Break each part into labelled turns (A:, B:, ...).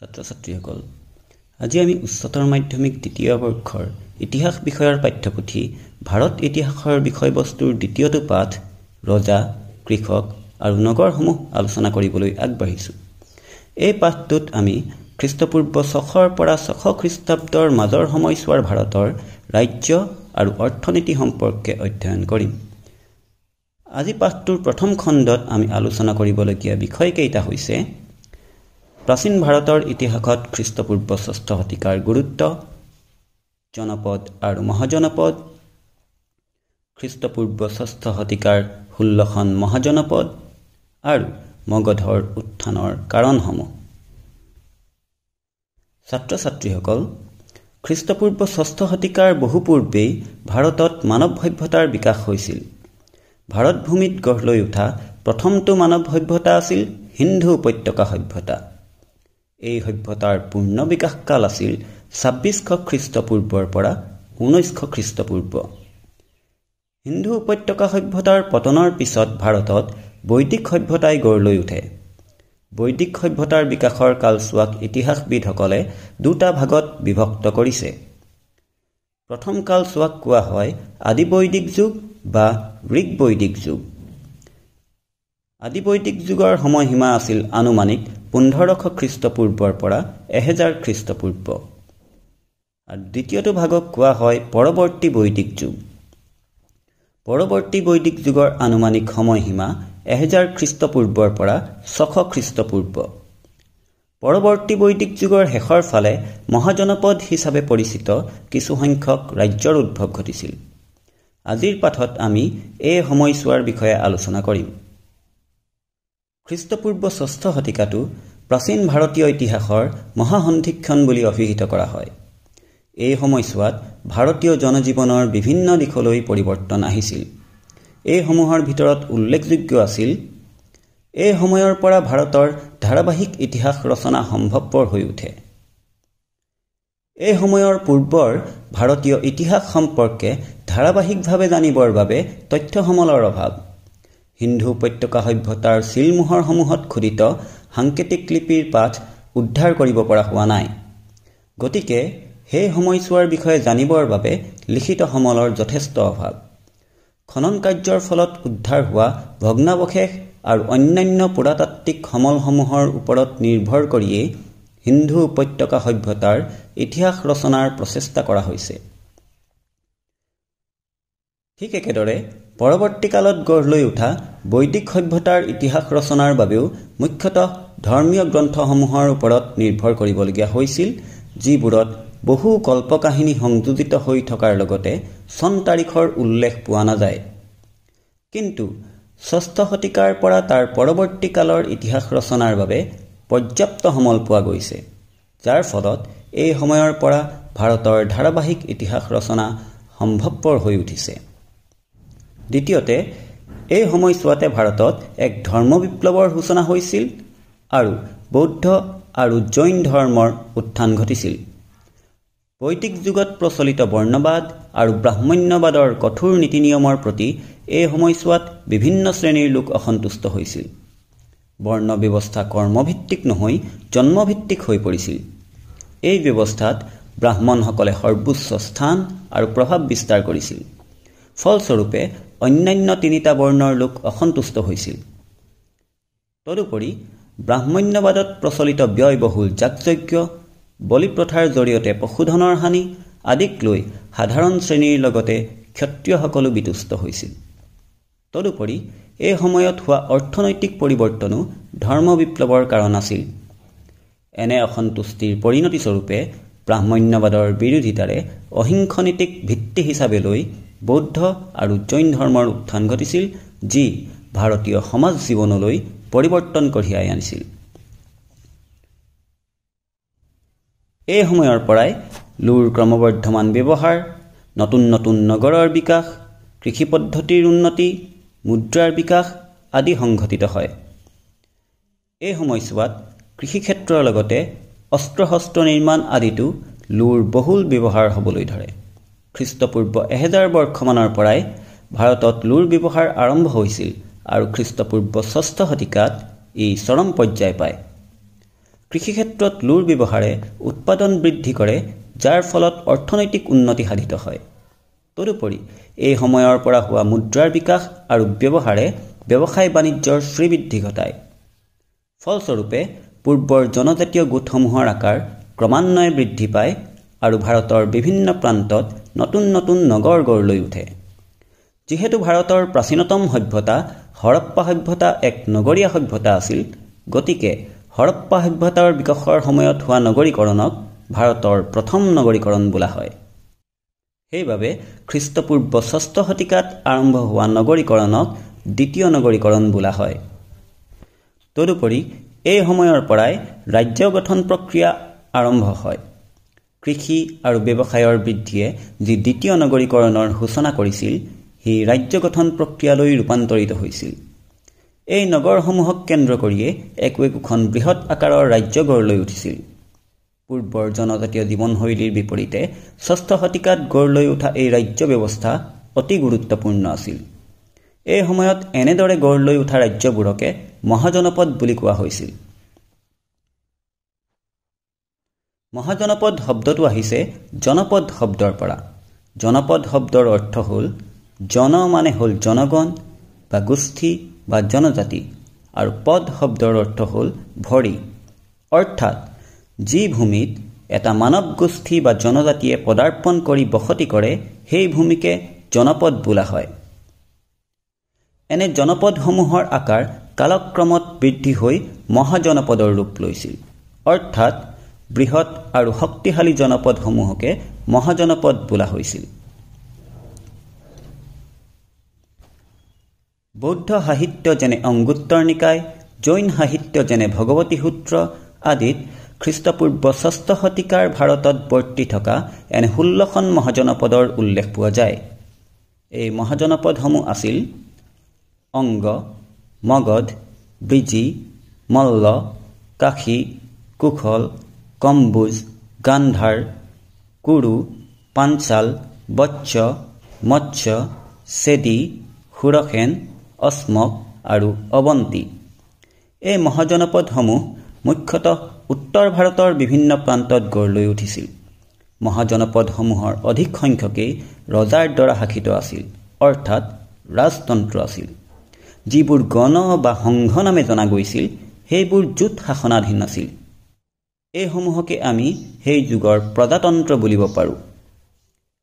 A: ছাত্ৰ ছাত্ৰীসকল। আজি আমি উচ্চতৰ মাধ্যমিক দ্বিতীয় বৰ্ষৰ ইতিহাস বিষয়ৰ পাঠ্যপুথি ভাৰত ইতিহাসৰ বিষয়বস্তুৰ দ্বিতীয়টো পাঠ ৰজা কৃষক আৰু নগৰসমূহ আলোচনা কৰিবলৈ আগবাঢ়িছোঁ। এই পাঠটোত আমি খ্ৰীষ্টপূৰ্ব ছশৰ পৰা ছশ খ্ৰীষ্টাব্দৰ মাজৰ সময়ছোৱাৰ ভাৰতৰ ৰাজ্য আৰু অৰ্থনীতি সম্পৰ্কে অধ্যয়ন কৰিম। আজি পাঠটোৰ প্ৰথম খণ্ডত আমি আলোচনা কৰিবলগীয়া বিষয়কেইটা হৈছে প্ৰাচীন ভাৰতৰ ইতিহাসত খ্ৰীষ্টপূৰ্ব ষষ্ঠ শতিকাৰ গুৰুত্ব জনপদ আৰু মহাজনপদ খ্ৰীষ্টপূৰ্ব ষষ্ঠ শতিকাৰ ষোল্লখন মহাজনপদ আৰু মগধৰ উত্থানৰ কাৰণসমূহ। ছাত্ৰ ছাত্ৰীসকল খ্ৰীষ্টপূৰ্ব ষষ্ঠ শতিকাৰ বহু পূৰ্বেই ভাৰতত মানৱ সভ্যতাৰ বিকাশ হৈছিল। ভাৰতভূমিত গঢ় লৈ উঠা প্ৰথমটো মানৱ সভ্যতা আছিল সিন্ধু উপত্যকা সভ্যতা। এই সভ্যতাৰ পূৰ্ণ বিকাশকাল আছিল ছাব্বিছশ খ্ৰীষ্টপূৰ্বৰ পৰা ঊনৈছশ খ্ৰীষ্টপূৰ্ব। সিন্ধু উপত্যকা সভ্যতাৰ পতনৰ পিছত ভাৰতত বৈদিক সভ্যতাই গঢ় লৈ উঠে। বৈদিক সভ্যতাৰ বিকাশৰ কালচোৱাক ইতিহাসবিদসকলে দুটা ভাগত বিভক্ত কৰিছে। প্ৰথম কালচোৱাক কোৱা হয় আদি বৈদিক যুগ বা ঋগ বৈদিক যুগ। আদি বৈদিক যুগৰ সময়সীমা আছিল আনুমানিক পোন্ধৰশ খ্ৰীষ্টপূৰ্বৰ পৰা এহেজাৰ খ্ৰীষ্টপূৰ্ব। আৰু দ্বিতীয়টো ভাগক কোৱা হয় পৰৱৰ্তী বৈদিক যুগ। পৰৱৰ্তী বৈদিক যুগৰ আনুমানিক সময়সীমা এহেজাৰ খ্ৰীষ্টপূৰ্বৰ পৰা ছশ খ্ৰীষ্টপূৰ্ব। পৰৱৰ্তী বৈদিক যুগৰ শেষৰ ফালে মহাজনপদ হিচাপে পৰিচিত কিছুসংখ্যক ৰাজ্যৰ উদ্ভৱ ঘটিছিল। আজিৰ পাঠত আমি এই সময়ছোৱাৰ বিষয়ে আলোচনা কৰিম। খ্ৰীষ্টপূৰ্ব ষষ্ঠ শতিকাটো প্ৰাচীন ভাৰতীয় ইতিহাসৰ মহাসন্ধিক্ষণ বুলি অভিহিত কৰা হয়। এই সময়ছোৱাত ভাৰতীয় জনজীৱনৰ বিভিন্ন দিশলৈ পৰিৱৰ্তন আহিছিল। এইসমূহৰ ভিতৰত উল্লেখযোগ্য আছিল এই সময়ৰ পৰা ভাৰতৰ ধাৰাবাহিক ইতিহাস ৰচনা সম্ভৱপৰ হৈ উঠে। এই সময়ৰ পূৰ্বৰ ভাৰতীয় ইতিহাস সম্পৰ্কে ধাৰাবাহিকভাৱে জানিবৰ বাবে তথ্যসমলৰ অভাৱ। সিন্ধু উপত্যকা সভ্যতাৰ চিলমোহৰসমূহত খোদিত সাংকেতিক লিপিৰ পাঠ উদ্ধাৰ কৰিব পৰা হোৱা নাই। গতিকে সেই সময়ছোৱাৰ বিষয়ে জানিবৰ বাবে লিখিত সমলৰ যথেষ্ট অভাৱ। খনন কাৰ্যৰ ফলত উদ্ধাৰ হোৱা ভগ্নাৱশেষ আৰু অন্যান্য পুৰাতাত্ত্বিক সমলসমূহৰ ওপৰত নিৰ্ভৰ কৰিয়েই সিন্ধু উপত্যকা সভ্যতাৰ ইতিহাস ৰচনাৰ প্ৰচেষ্টা কৰা হৈছে। ঠিক একেদৰে পৰৱৰ্তী কালত গঢ় লৈ উঠা বৈদিক সভ্যতাৰ ইতিহাস ৰচনাৰ বাবেও মুখ্যতঃ ধৰ্মীয় গ্ৰন্থসমূহৰ ওপৰত নিৰ্ভৰ কৰিবলগীয়া হৈছিল যিবোৰত বহু কল্পকাহিনী সংযোজিত হৈ থকাৰ লগতে চন তাৰিখৰ উল্লেখ পোৱা নাযায়। কিন্তু ষষ্ঠ শতিকাৰ পৰা তাৰ পৰৱৰ্তী কালৰ ইতিহাস ৰচনাৰ বাবে পৰ্যাপ্ত সমল পোৱা গৈছে যাৰ ফলত এই সময়ৰ পৰা ভাৰতৰ ধাৰাবাহিক ইতিহাস ৰচনা সম্ভৱপৰ হৈ উঠিছে। দ্বিতীয়তে এই সময়ছোৱাতে ভাৰতত এক ধৰ্ম বিপ্লৱৰ সূচনা হৈছিল আৰু বৌদ্ধ আৰু জৈন ধৰ্মৰ উত্থান ঘটিছিল। বৈদিক যুগত প্ৰচলিত বৰ্ণবাদ আৰু ব্ৰাহ্মণ্যবাদৰ কঠোৰ নীতি নিয়মৰ প্ৰতি এই সময়ছোৱাত বিভিন্ন শ্ৰেণীৰ লোক অসন্তুষ্ট হৈছিল। বৰ্ণ ব্যৱস্থা কৰ্মভিত্তিক নহৈ জন্মভিত্তিক হৈ পৰিছিল। এই ব্যৱস্থাত ব্ৰাহ্মণসকলে সৰ্বোচ্চ স্থান আৰু প্ৰভাৱ বিস্তাৰ কৰিছিল। ফলস্বৰূপে অন্যান্য তিনিটা বৰ্ণৰ লোক অসন্তুষ্ট হৈছিল। তদুপৰি ব্ৰাহ্মণ্যবাদত প্ৰচলিত ব্যয়বহুল যাগযজ্ঞ বলিপ্ৰথাৰ জৰিয়তে পশুধনৰ হানি আদিক লৈ সাধাৰণ শ্ৰেণীৰ লগতে ক্ষত্ৰিয়সকলো বিতুষ্ট হৈছিল। তদুপৰি এই সময়ত হোৱা অৰ্থনৈতিক পৰিৱৰ্তনো ধৰ্ম বিপ্লৱৰ কাৰণ আছিল। এনে অসন্তুষ্টিৰ পৰিণতিস্বৰূপে ব্ৰাহ্মণ্যবাদৰ বিৰোধিতাৰে অহিংস নীতিক ভিত্তি হিচাপে লৈ বৌদ্ধ আৰু জৈন ধৰ্মৰ উত্থান ঘটিছিল যি ভাৰতীয় সমাজ জীৱনলৈ পৰিৱৰ্তন কঢ়িয়াই আনিছিল। এই সময়ৰ পৰাই লুৰ ক্ৰমবৰ্ধমান ব্যৱহাৰ নতুন নতুন নগৰৰ বিকাশ কৃষি পদ্ধতিৰ উন্নতি মুদ্ৰাৰ বিকাশ আদি সংঘটিত হয়। এই সময়ছোৱাত কৃষিক্ষেত্ৰৰ লগতে অস্ত্ৰ শস্ত্ৰ নিৰ্মাণ আদিতো লুৰ বহুল ব্যৱহাৰ হ'বলৈ ধৰে। খ্ৰীষ্টপূৰ্ব এহেজাৰ বৰ্ষমানৰ পৰাই ভাৰতত লুৰ ব্যৱহাৰ আৰম্ভ হৈছিল আৰু খ্ৰীষ্টপূৰ্ব ষষ্ঠ শতিকাত ই চৰম পৰ্যায় পায়। কৃষিক্ষেত্ৰত লোৰ ব্যৱহাৰে উৎপাদন বৃদ্ধি কৰে যাৰ ফলত অৰ্থনৈতিক উন্নতি সাধিত হয়। তদুপৰি এই সময়ৰ পৰা হোৱা মুদ্ৰাৰ বিকাশ আৰু ব্যৱহাৰে ব্যৱসায় বাণিজ্যৰ শ্ৰীবৃদ্ধি ঘটায়। ফলস্বৰূপে পূৰ্বৰ জনজাতীয় গোটসমূহৰ আকাৰ ক্ৰমান্বয়ে বৃদ্ধি পায় আৰু ভাৰতৰ বিভিন্ন প্ৰান্তত নতুন নতুন নগৰ গঢ় লৈ উঠে। যিহেতু ভাৰতৰ প্ৰাচীনতম সভ্যতা হৰপ্পা সভ্যতা এক নগৰীয়া সভ্যতা আছিল গতিকে হৰপ্পা সভ্যতাৰ বিকাশৰ সময়ত হোৱা নগৰীকৰণক ভাৰতৰ প্ৰথম নগৰীকৰণ বোলা হয়। সেইবাবে খ্ৰীষ্টপূৰ্ব ষষ্ঠ শতিকাত আৰম্ভ হোৱা নগৰীকৰণক দ্বিতীয় নগৰীকৰণ বোলা হয়। তদুপৰি এই সময়ৰ পৰাই ৰাজ্য গঠন প্ৰক্ৰিয়া আৰম্ভ হয়। কৃষি আৰু ব্যৱসায়ৰ বৃদ্ধিয়ে যি দ্বিতীয় নগৰীকৰণৰ সূচনা কৰিছিল সি ৰাজ্য গঠন প্ৰক্ৰিয়ালৈ ৰূপান্তৰিত হৈছিল। এই নগৰসমূহক কেন্দ্ৰ কৰিয়ে একো একোখন বৃহৎ আকাৰৰ ৰাজ্য গঢ় লৈ উঠিছিল। পূৰ্বৰ জনজাতীয় জীৱনশৈলীৰ বিপৰীতে ষষ্ঠ শতিকাত গঢ় লৈ উঠা এই ৰাজ্য ব্যৱস্থা অতি গুৰুত্বপূৰ্ণ আছিল। এই সময়ত এনেদৰে গঢ় লৈ উঠা ৰাজ্যবোৰকে মহাজনপদ বুলি কোৱা হৈছিল। মহাজনপদ শব্দটো আহিছে জনপদ শব্দৰ পৰা। জনপদ শব্দৰ অৰ্থ হ'ল জন মানে হ'ল জনগণ বা গোষ্ঠী বা জনজাতি আৰু পদ শব্দৰ অৰ্থ হ'ল ভৰি। অৰ্থাৎ যি ভূমিত এটা মানৱ গোষ্ঠী বা জনজাতিয়ে পদাৰ্পণ কৰি বসতি কৰে সেই ভূমিকে জনপদ বোলা হয়। এনে জনপদসমূহৰ আকাৰ কালক্ৰমত বৃদ্ধি হৈ মহাজনপদৰ ৰূপ লৈছিল। অৰ্থাৎ বৃহৎ আৰু শক্তিশালী জনপদসমূহকে মহাজনপদ বোলা হৈছিল। বৌদ্ধ সাহিত্য যেনে অংগুত্তৰ নিকায় জৈন সাহিত্য যেনে ভগৱতী সূত্ৰ আদিত খ্ৰীষ্টপূৰ্ব ষষ্ঠ শতিকাৰ ভাৰতত বৰ্তি থকা এনে ষোল্লখন মহাজনপদৰ উল্লেখ পোৱা যায়। এই মহাজনপদসমূহ আছিল অংগ মগধ ব্ৰিজি মল্ল কাশী কুশল কম্বুজ গান্ধাৰ কুৰু পাঞ্চাল বচ্চ মৎস্য চেদি সুৰসেন অস্মক আৰু অৱন্তী। এই মহাজনপদসমূহ মুখ্যতঃ উত্তৰ ভাৰতৰ বিভিন্ন প্ৰান্তত গঢ় লৈ উঠিছিল। মহাজনপদসমূহৰ অধিক সংখ্যকেই ৰজাৰ দ্বাৰা শাসিত আছিল অৰ্থাৎ ৰাজতন্ত্ৰ আছিল। যিবোৰ গণ বা সংঘ নামে জনা গৈছিল সেইবোৰ জোট শাসনাধীন আছিল। এইসমূহকে আমি সেই যুগৰ প্ৰজাতন্ত্ৰ বুলিব পাৰোঁ।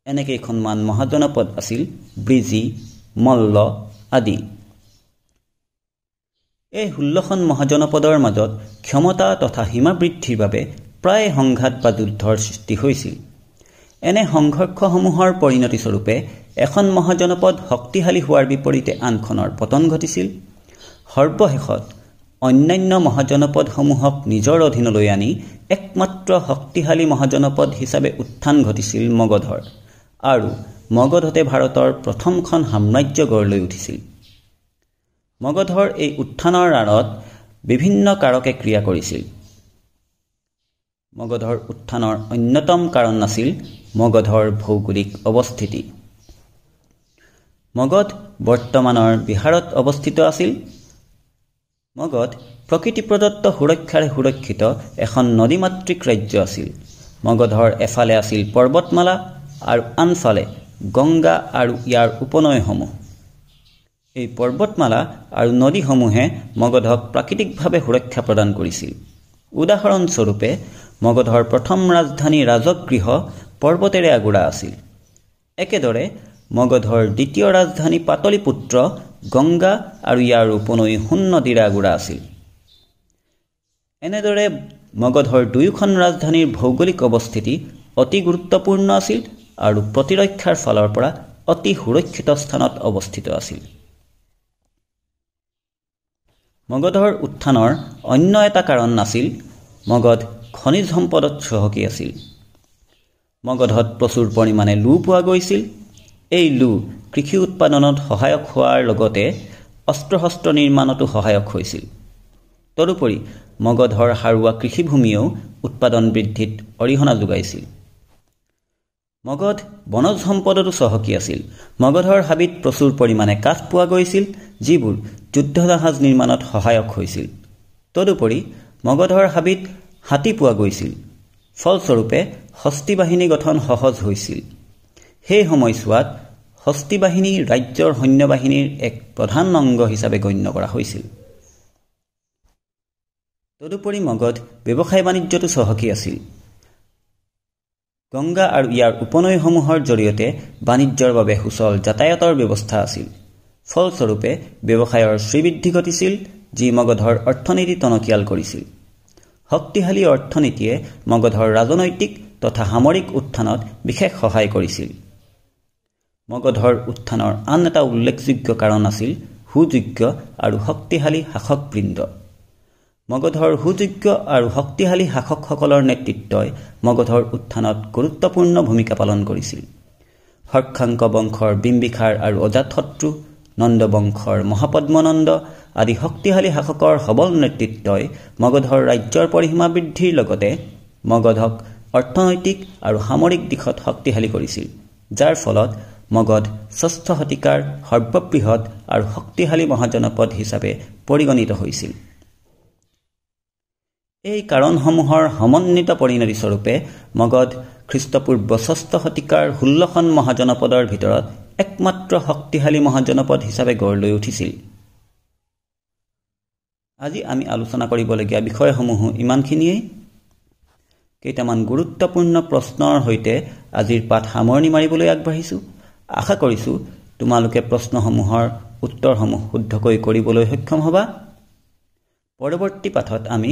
A: এনেকেইখনমান মহাজনপদ আছিল ব্ৰিজি মল্ল আদি। এই ষোল্লখন মহাজনপদৰ মাজত ক্ষমতা তথা সীমা বৃদ্ধিৰ বাবে প্ৰায় সংঘাত বা যুদ্ধৰ সৃষ্টি হৈছিল। এনে সংঘৰ্ষসমূহৰ পৰিণতিস্বৰূপে এখন মহাজনপদ শক্তিশালী হোৱাৰ বিপৰীতে আনখনৰ পতন ঘটিছিল। সৰ্বশেষত অন্যান্য মহাজনপদসমূহক নিজৰ অধীনলৈ আনি একমাত্ৰ শক্তিশালী মহাজনপদ হিচাপে উত্থান ঘটিছিল মগধৰ আৰু মগধতে ভাৰতৰ প্ৰথমখন সাম্ৰাজ্য গঢ় লৈ উঠিছিল। মগধৰ এই উত্থানৰ আঁৰত বিভিন্ন কাৰকে ক্ৰিয়া কৰিছিল। মগধৰ উত্থানৰ অন্যতম কাৰণ আছিল মগধৰ ভৌগোলিক অৱস্থিতি। মগধ বৰ্তমানৰ বিহাৰত অৱস্থিত আছিল। মগধ প্ৰকৃতি প্ৰদত্ত সুৰক্ষাৰে সুৰক্ষিত এখন নদীমাতৃক ৰাজ্য আছিল। মগধৰ এফালে আছিল পৰ্বতমালা আৰু আনফালে গংগা আৰু ইয়াৰ উপনৈসমূহ। এই পৰ্বতমালা আৰু নদীসমূহে মগধক প্ৰাকৃতিকভাৱে সুৰক্ষা প্ৰদান কৰিছিল। উদাহৰণস্বৰূপে মগধৰ প্ৰথম ৰাজধানী ৰাজগৃহ পৰ্বতেৰে আগুৰা আছিল। একেদৰে মগধৰ দ্বিতীয় ৰাজধানী পাতলীপুত্ৰ গংগা আৰু ইয়াৰ উপনৈ সোণ নদীৰে আগুৰা আছিল। এনেদৰে মগধৰ দুয়োখন ৰাজধানীৰ ভৌগোলিক অৱস্থিতি অতি গুৰুত্বপূৰ্ণ আছিল আৰু প্ৰতিৰক্ষাৰ ফালৰ পৰা অতি সুৰক্ষিত স্থানত অৱস্থিত আছিল। মগধৰ উত্থানৰ অন্য এটা কাৰণ নাছিল মগধ খনিজ সম্পদত চহকী আছিল। মগধত প্ৰচুৰ পৰিমাণে লো পোৱা গৈছিল এই লো কৃষি উৎপাদনত সহায়ক হোৱাৰ লগতে অস্ত্ৰ শস্ত্ৰ নিৰ্মাণতো সহায়ক হৈছিল। তদুপৰি মগধৰ সাৰুৱা কৃষিভূমিয়েও উৎপাদন বৃদ্ধিত অৰিহণা যোগাইছিল। মগধ বনজ সম্পদতো চহকী আছিল। মগধৰ হাবিত প্ৰচুৰ পৰিমাণে কাঠ পোৱা গৈছিল যিবোৰ যুদ্ধ জাহাজ নিৰ্মাণত সহায়ক হৈছিল। তদুপৰি মগধৰ হাবিত হাতী পোৱা গৈছিল। ফলস্বৰূপে হস্তী বাহিনী গঠন সহজ হৈছিল। সেই সময়ছোৱাত হস্তী বাহিনী ৰাজ্যৰ সৈন্যবাহিনীৰ এক প্ৰধান অংগ হিচাপে গণ্য কৰা হৈছিল। তদুপৰি মগধ ব্যৱসায় বাণিজ্যটো চহকী আছিল। গংগা আৰু ইয়াৰ উপনৈসমূহৰ জৰিয়তে বাণিজ্যৰ বাবে সুচল যাতায়াতৰ ব্যৱস্থা আছিল। ফলস্বৰূপে ব্যৱসায়ৰ শ্ৰীবৃদ্ধি ঘটিছিল যি মগধৰ অৰ্থনীতি টনকিয়াল কৰিছিল। শক্তিশালী অৰ্থনীতিয়ে মগধৰ ৰাজনৈতিক তথা সামৰিক উত্থানত বিশেষ সহায় কৰিছিল। মগধৰ উত্থানৰ আন এটা উল্লেখযোগ্য কাৰণ আছিল সুযোগ্য আৰু শক্তিশালী শাসকবৃন্দ। মগধৰ সুযোগ্য আৰু শক্তিশালী শাসকসকলৰ নেতৃত্বই মগধৰ উত্থানত গুৰুত্বপূৰ্ণ ভূমিকা পালন কৰিছিল। হৰ্ষাংক বংশৰ বিম্বিষাৰ আৰু অজাতশত্ৰু নন্দবংশৰ মহাপদ্মনন্দ আদি শক্তিশালী শাসকৰ সবল নেতৃত্বই মগধৰ ৰাজ্যৰ পৰিসীমা বৃদ্ধিৰ লগতে মগধক অৰ্থনৈতিক আৰু সামৰিক দিশত শক্তিশালী কৰিছিল যাৰ ফলত মগধ ষষ্ঠ শতিকাৰ সৰ্ববৃহৎ আৰু শক্তিশালী মহাজনপদ হিচাপে পৰিগণিত হৈছিল। এই কাৰণসমূহৰ সমন্বিত পৰিণতিস্বৰূপে মগধ খ্ৰীষ্টপূৰ্ব ষষ্ঠ শতিকাৰ ষোল্লখন মহাজনপদৰ ভিতৰত একমাত্ৰ শক্তিশালী মহাজনপদ হিচাপে গঢ় লৈ উঠিছিল। আজি আমি আলোচনা কৰিবলগীয়া বিষয়সমূহো ইমানখিনিয়েই। কেইটামান গুৰুত্বপূৰ্ণ প্ৰশ্নৰ সৈতে আজিৰ পাঠ সামৰণি মাৰিবলৈ আগবাঢ়িছোঁ। আশা কৰিছোঁ তোমালোকে প্ৰশ্নসমূহৰ উত্তৰসমূহ শুদ্ধকৈ কৰিবলৈ সক্ষম হ'বা। পৰৱৰ্তী পাঠত আমি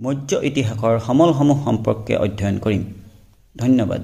A: মৌৰ্য ইতিহাসৰ সমলসমূহ সম্পৰ্কে অধ্যয়ন কৰিম। ধন্যবাদ।